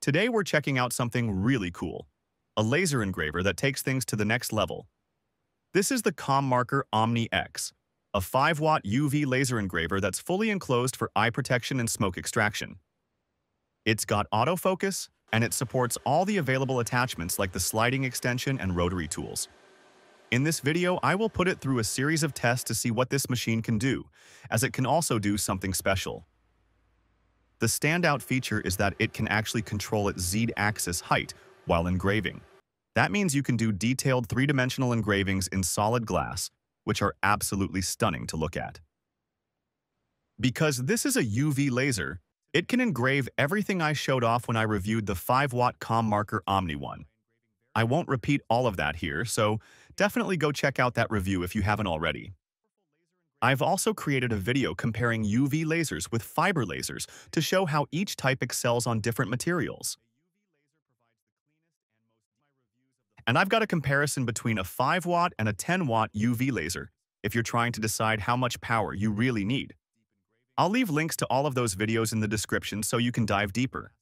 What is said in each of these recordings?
Today we're checking out something really cool, a laser engraver that takes things to the next level. This is the ComMarker Omni X, a 5-watt UV laser engraver that's fully enclosed for eye protection and smoke extraction. It's got autofocus, and it supports all the available attachments like the sliding extension and rotary tools. In this video, I will put it through a series of tests to see what this machine can do, as it can also do something special. The standout feature is that it can actually control its Z-axis height while engraving. That means you can do detailed three-dimensional engravings in solid glass, which are absolutely stunning to look at. Because this is a UV laser, it can engrave everything I showed off when I reviewed the 5-watt ComMarker Omni one. I won't repeat all of that here, so definitely go check out that review if you haven't already. I've also created a video comparing UV lasers with fiber lasers to show how each type excels on different materials. And I've got a comparison between a 5 watt and a 10 watt UV laser if you're trying to decide how much power you really need. I'll leave links to all of those videos in the description so you can dive deeper.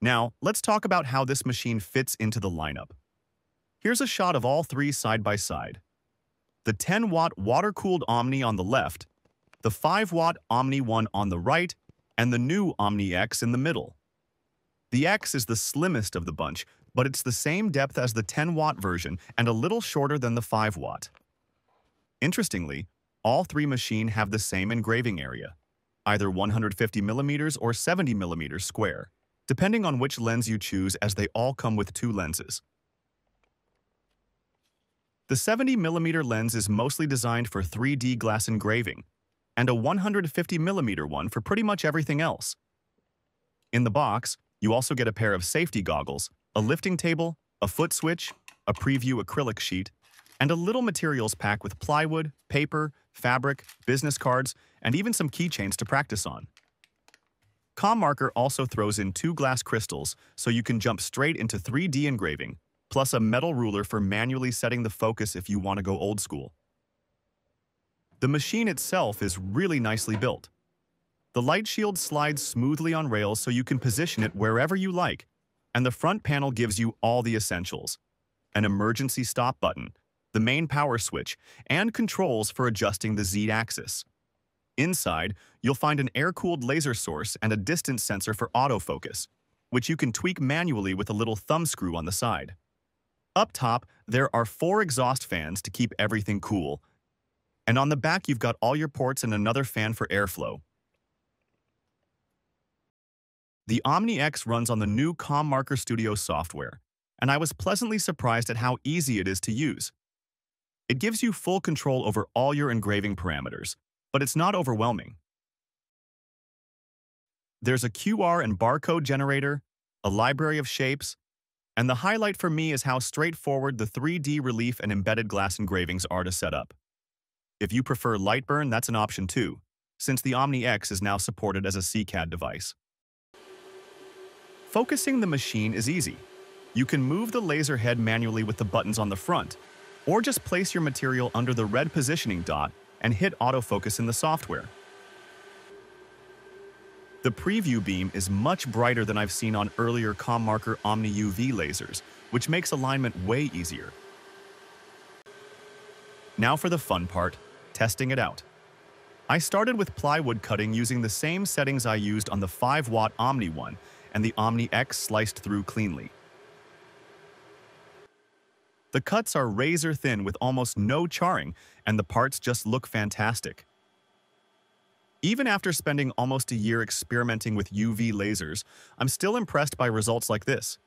Now, let's talk about how this machine fits into the lineup. Here's a shot of all three side by side. The 10-watt water-cooled Omni on the left, the 5-watt Omni 1 on the right, and the new Omni X in the middle. The X is the slimmest of the bunch, but it's the same depth as the 10-watt version and a little shorter than the 5-watt. Interestingly, all three machines have the same engraving area, either 150 millimeters or 70 millimeters square, depending on which lens you choose as they all come with two lenses. The 70 millimeter lens is mostly designed for 3D glass engraving, and a 150 millimeter one for pretty much everything else. In the box, you also get a pair of safety goggles, a lifting table, a foot switch, a preview acrylic sheet, and a little materials pack with plywood, paper, fabric, business cards, and even some keychains to practice on. ComMarker also throws in two glass crystals so you can jump straight into 3D engraving, plus a metal ruler for manually setting the focus if you want to go old school. The machine itself is really nicely built. The light shield slides smoothly on rails so you can position it wherever you like, and the front panel gives you all the essentials. An emergency stop button, the main power switch, and controls for adjusting the Z-axis. Inside, you'll find an air-cooled laser source and a distance sensor for autofocus, which you can tweak manually with a little thumb screw on the side. Up top, there are four exhaust fans to keep everything cool, and on the back you've got all your ports and another fan for airflow. The Omni X runs on the new ComMarker Studio software, and I was pleasantly surprised at how easy it is to use. It gives you full control over all your engraving parameters, but it's not overwhelming. There's a QR and barcode generator, a library of shapes, and the highlight for me is how straightforward the 3D relief and embedded glass engravings are to set up. If you prefer Lightburn, that's an option too, since the Omni X is now supported as a CCAD device. Focusing the machine is easy. You can move the laser head manually with the buttons on the front, or just place your material under the red positioning dot and hit autofocus in the software. The preview beam is much brighter than I've seen on earlier ComMarker Omni UV lasers, which makes alignment way easier. Now for the fun part, testing it out. I started with plywood cutting using the same settings I used on the 5-watt Omni one and the Omni X sliced through cleanly. The cuts are razor thin with almost no charring, and the parts just look fantastic. Even after spending almost a year experimenting with UV lasers, I'm still impressed by results like this.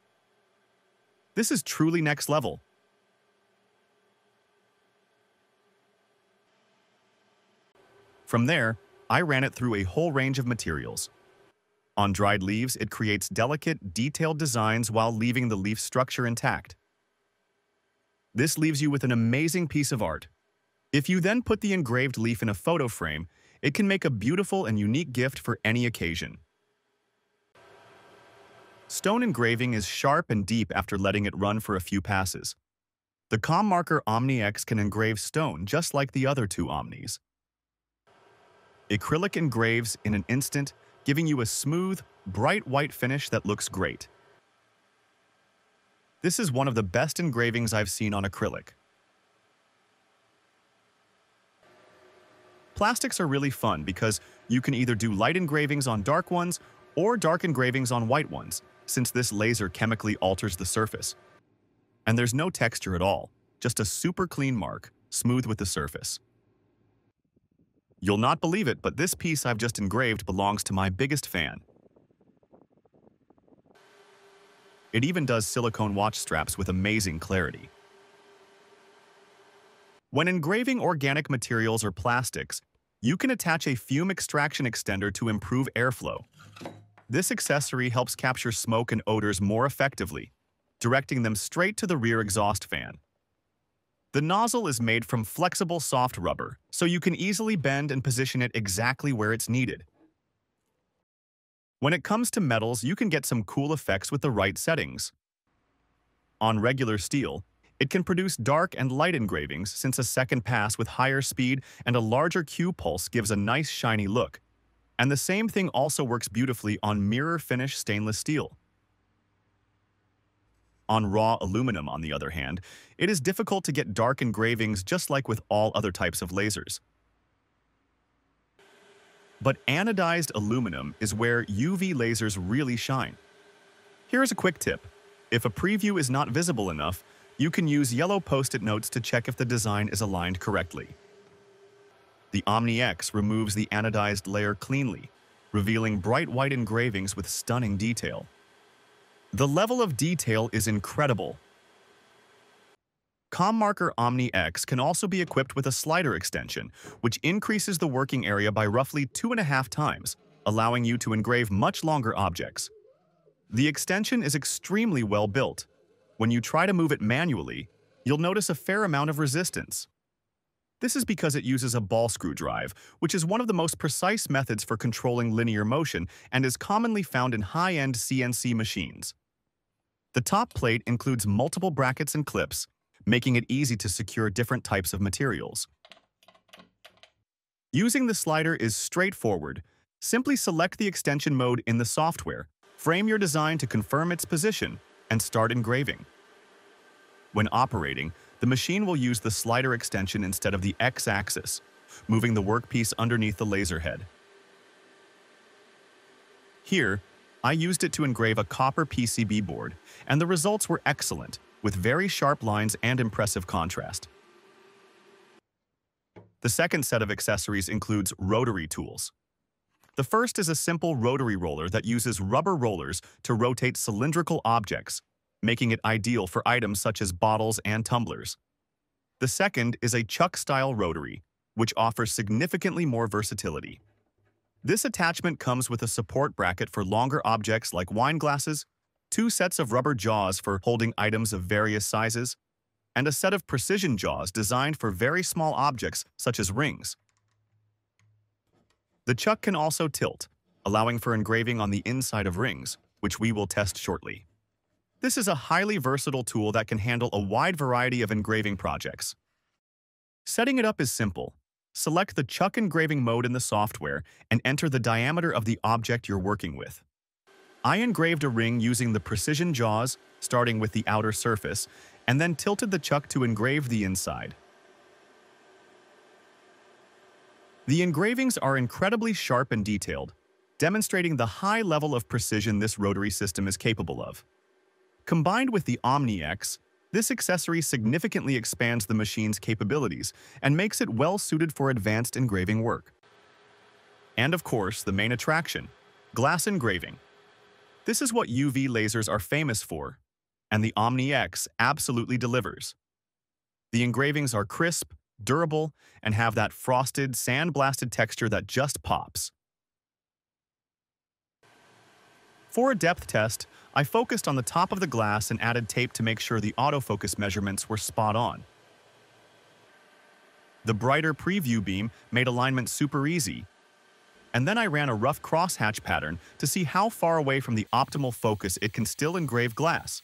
This is truly next level. From there, I ran it through a whole range of materials, on dried leaves, it creates delicate, detailed designs while leaving the leaf structure intact. This leaves you with an amazing piece of art. If you then put the engraved leaf in a photo frame, it can make a beautiful and unique gift for any occasion. Stone engraving is sharp and deep after letting it run for a few passes. The ComMarker Omni X can engrave stone just like the other two Omnis. Acrylic engraves in an instant giving you a smooth, bright white finish that looks great. This is one of the best engravings I've seen on acrylic. Plastics are really fun because you can either do light engravings on dark ones or dark engravings on white ones, since this laser chemically alters the surface. And there's no texture at all, just a super clean mark, smooth with the surface. You'll not believe it, but this piece I've just engraved belongs to my biggest fan. It even does silicone watch straps with amazing clarity. When engraving organic materials or plastics, you can attach a fume extraction extender to improve airflow. This accessory helps capture smoke and odors more effectively, directing them straight to the rear exhaust fan. The nozzle is made from flexible soft rubber, so you can easily bend and position it exactly where it's needed. When it comes to metals, you can get some cool effects with the right settings. On regular steel, it can produce dark and light engravings since a second pass with higher speed and a larger Q pulse gives a nice shiny look. And the same thing also works beautifully on mirror finish stainless steel. On raw aluminum, on the other hand, it is difficult to get dark engravings just like with all other types of lasers. But anodized aluminum is where UV lasers really shine. Here is a quick tip. If a preview is not visible enough, you can use yellow post-it notes to check if the design is aligned correctly. The Omni X removes the anodized layer cleanly, revealing bright white engravings with stunning detail. The level of detail is incredible. ComMarker Omni X can also be equipped with a slider extension, which increases the working area by roughly two and a half times, allowing you to engrave much longer objects. The extension is extremely well built. When you try to move it manually, you'll notice a fair amount of resistance. This is because it uses a ball screw drive, which is one of the most precise methods for controlling linear motion and is commonly found in high-end CNC machines. The top plate includes multiple brackets and clips, making it easy to secure different types of materials. Using the slider is straightforward. Simply select the extension mode in the software, frame your design to confirm its position, and start engraving. When operating, the machine will use the slider extension instead of the X-axis, moving the workpiece underneath the laser head. Here, I used it to engrave a copper PCB board, and the results were excellent, with very sharp lines and impressive contrast. The second set of accessories includes rotary tools. The first is a simple rotary roller that uses rubber rollers to rotate cylindrical objects, making it ideal for items such as bottles and tumblers. The second is a chuck-style rotary, which offers significantly more versatility. This attachment comes with a support bracket for longer objects like wine glasses, two sets of rubber jaws for holding items of various sizes, and a set of precision jaws designed for very small objects such as rings. The chuck can also tilt, allowing for engraving on the inside of rings, which we will test shortly. This is a highly versatile tool that can handle a wide variety of engraving projects. Setting it up is simple. Select the chuck engraving mode in the software and enter the diameter of the object you're working with. I engraved a ring using the precision jaws, starting with the outer surface, and then tilted the chuck to engrave the inside. The engravings are incredibly sharp and detailed, demonstrating the high level of precision this rotary system is capable of. Combined with the Omni X, this accessory significantly expands the machine's capabilities and makes it well suited for advanced engraving work. And of course, the main attraction, glass engraving. This is what UV lasers are famous for, and the Omni X absolutely delivers. The engravings are crisp, durable, and have that frosted, sandblasted texture that just pops. For a depth test, I focused on the top of the glass and added tape to make sure the autofocus measurements were spot on. The brighter preview beam made alignment super easy. And then I ran a rough crosshatch pattern to see how far away from the optimal focus it can still engrave glass.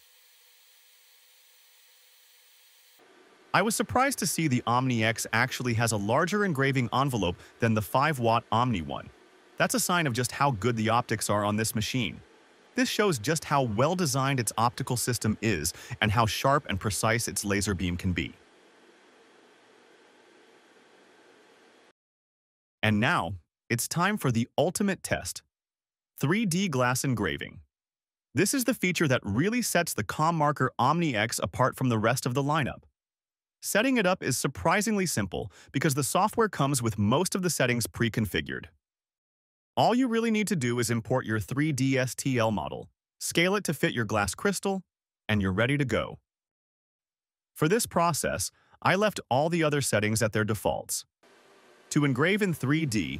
I was surprised to see the Omni X actually has a larger engraving envelope than the 5-watt Omni one. That's a sign of just how good the optics are on this machine. This shows just how well-designed its optical system is and how sharp and precise its laser beam can be. And now, it's time for the ultimate test, 3D glass engraving. This is the feature that really sets the ComMarker Omni X apart from the rest of the lineup. Setting it up is surprisingly simple because the software comes with most of the settings pre-configured. All you really need to do is import your 3D STL model, scale it to fit your glass crystal, and you're ready to go. For this process, I left all the other settings at their defaults. To engrave in 3D,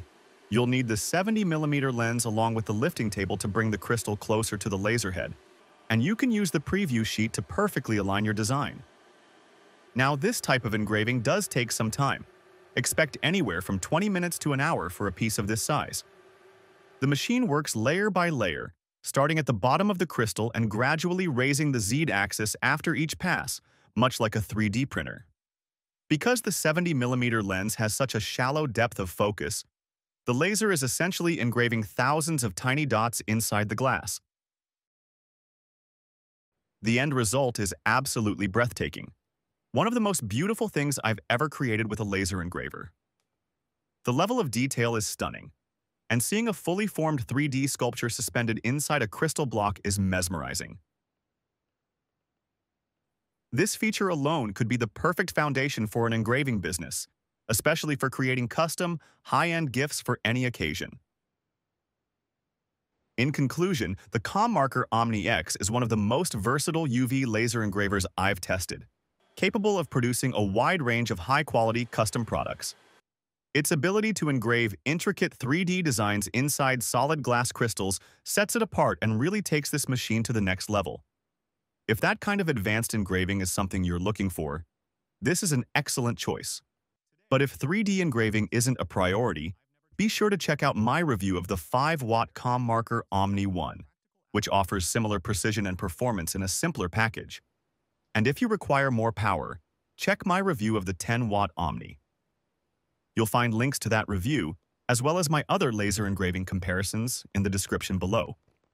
you'll need the 70mm lens along with the lifting table to bring the crystal closer to the laser head, and you can use the preview sheet to perfectly align your design. Now, this type of engraving does take some time. Expect anywhere from 20 minutes to an hour for a piece of this size. The machine works layer by layer, starting at the bottom of the crystal and gradually raising the z-axis after each pass, much like a 3D printer. Because the 70mm lens has such a shallow depth of focus, the laser is essentially engraving thousands of tiny dots inside the glass. The end result is absolutely breathtaking. One of the most beautiful things I've ever created with a laser engraver. The level of detail is stunning, and seeing a fully formed 3D sculpture suspended inside a crystal block is mesmerizing. This feature alone could be the perfect foundation for an engraving business, especially for creating custom, high-end gifts for any occasion. In conclusion, the ComMarker Omni X is one of the most versatile UV laser engravers I've tested capable of producing a wide range of high-quality custom products. Its ability to engrave intricate 3D designs inside solid glass crystals sets it apart and really takes this machine to the next level. If that kind of advanced engraving is something you're looking for, this is an excellent choice. But if 3D engraving isn't a priority, be sure to check out my review of the 5-watt ComMarker Omni 1, which offers similar precision and performance in a simpler package. And if you require more power, check my review of the 10-watt Omni. You'll find links to that review, as well as my other laser engraving comparisons, in the description below.